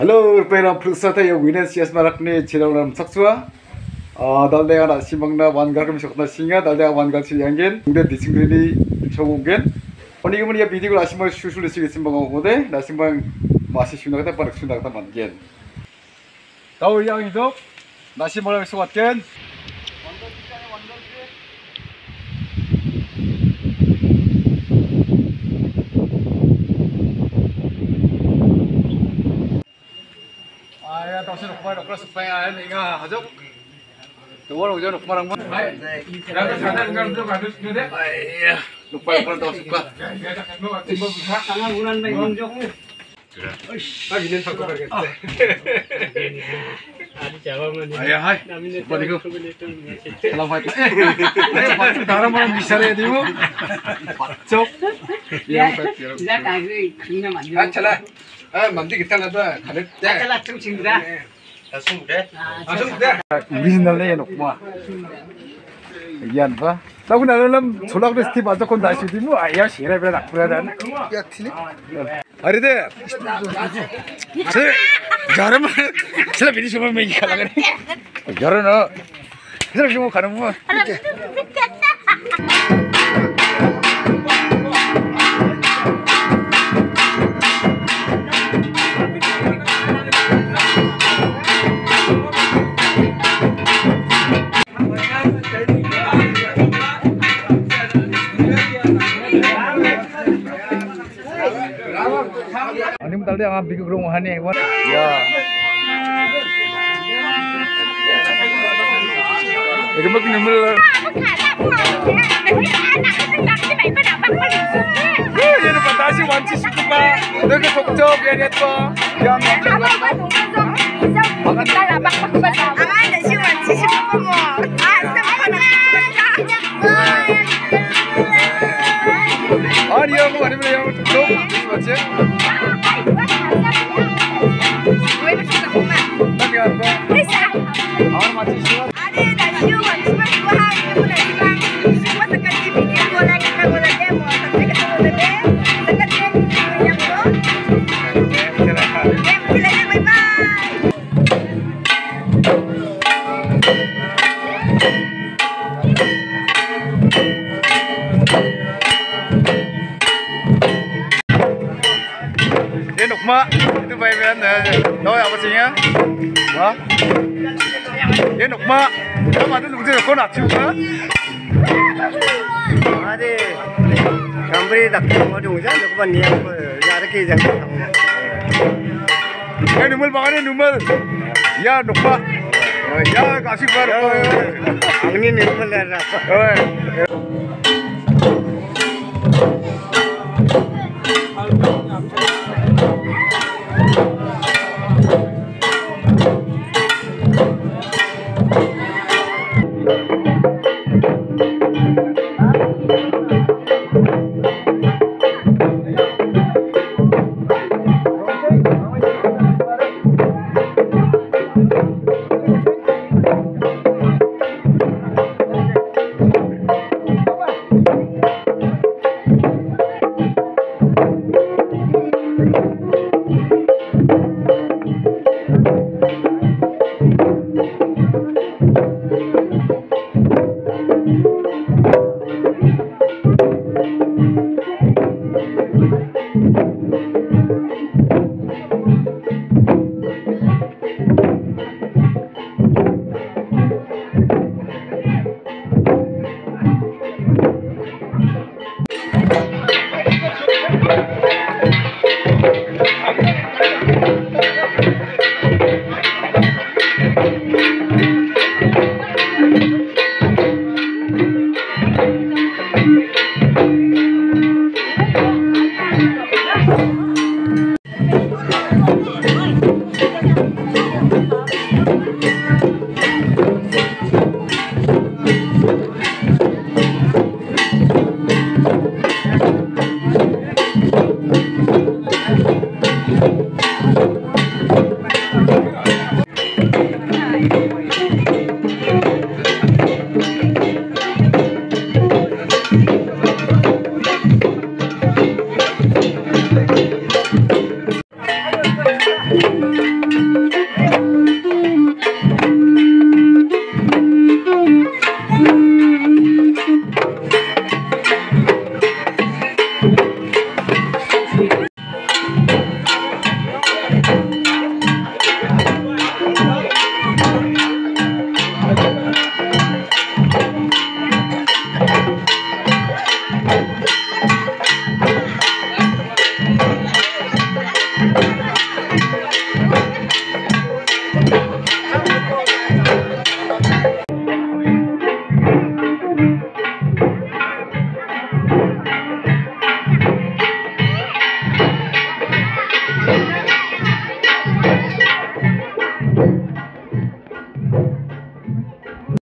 Hello रुपियाँ त यो विनेस यसमा राख्ने छिराउन सक्छु दल्दै आएर सिमङ्ना वनगारको सक्दा सिङ दल्दै वनगार सिङ्गेन उदे दिसिंग्रिनि सौगेन अनि यो पनि सुसुले सिगे सिम्बङ हुँदै लासिम्बङ मासि सुनाको त परक सुनाको त भन्गेन तौ यहाँ हिँड्दो लासिम्बङ सुवात्केन Tuwal ujian lupa langsung. Jangan sana enggak untuk bagus ni deh. Ayah, lupa yang pernah tahu siapa. Tiba tiba tangan bulan ni muncung ni. Ayah, ini nak kau kerja. Adi cakap mana? Ayah, hai. Lupa ni tu. Selamat pagi. Eh, pasti darah malam bisa ni tu. Pasok. Ya, ya. Ya, kau ini kena mandi. Ah, cila. Ah, mandi kita lah tu. Kalau tak. Cila, cuma cinta. जनाल नै hello म ज्ञान भोलाको बेस्थी भाजको जासु दिनु अरे they घरमा सबै न घर नै खानु म তাহলে আমার বিক্রি করবো ওখানে একবার ya dia tu. Jam. Ya, Makan ini apa apa. Ada aku ada ah, ah, beli yang đến đục mơ tôi về về đôi học bác sĩ nhá đó đến đục mơ nếu mà tôi đục chưa có đặt chịu nữa à đi làm bê đặt nó đủ rất được phần nhiều ờ, ra cái kia rằng cái đừng mất bao đi đừng mất Ya, dupa oh, Ya, iya, kasih bar. Angin ini benar.